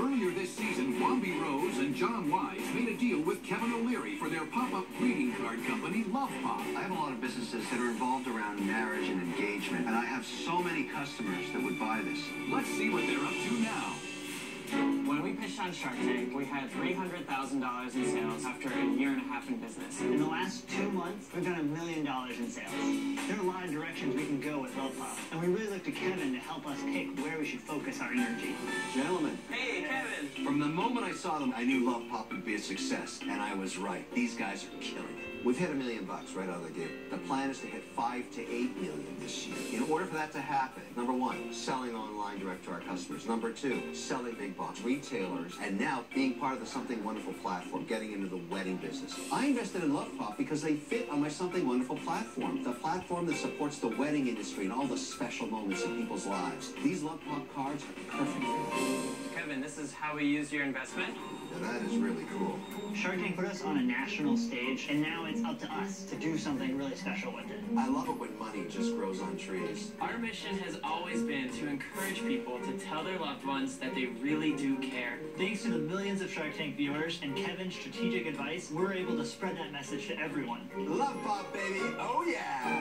Earlier this season, Wombi Rose and John Wise made a deal with Kevin O'Leary for their pop-up greeting card company, Love Pop. I have a lot of businesses that are involved around marriage and engagement, and I have so many customers that would buy this. Let's see what they're up to now. When we on Shark Tank, we had $300,000 in sales after a year and a half in business. In the last two months, we've done a million dollars in sales. There are a lot of directions we can go with Love Pop, and we really look to Kevin to help us pick where we should focus our energy. Gentlemen, Hey, Kevin! from the moment I saw them, I knew Love Pop would be a success, and I was right. These guys are killing it. We've hit a million bucks right out of the gate. The plan is to hit five to eight million this year. In order for that to happen, number one, selling online direct to our customers. Number two, selling big box retailers, and now being part of the Something Wonderful platform, getting into the wedding business. I invested in Love Pop because they fit on my Something Wonderful platform, the platform that supports the wedding industry and all the special moments in people's lives. These Love Pop cards are perfect this is how we use your investment. Now that is really cool. Shark Tank put us on a national stage, and now it's up to us to do something really special with it. I love it when money just grows on trees. Our mission has always been to encourage people to tell their loved ones that they really do care. Thanks to the millions of Shark Tank viewers and Kevin's strategic advice, we're able to spread that message to everyone. Love Pop, baby. Oh, yeah.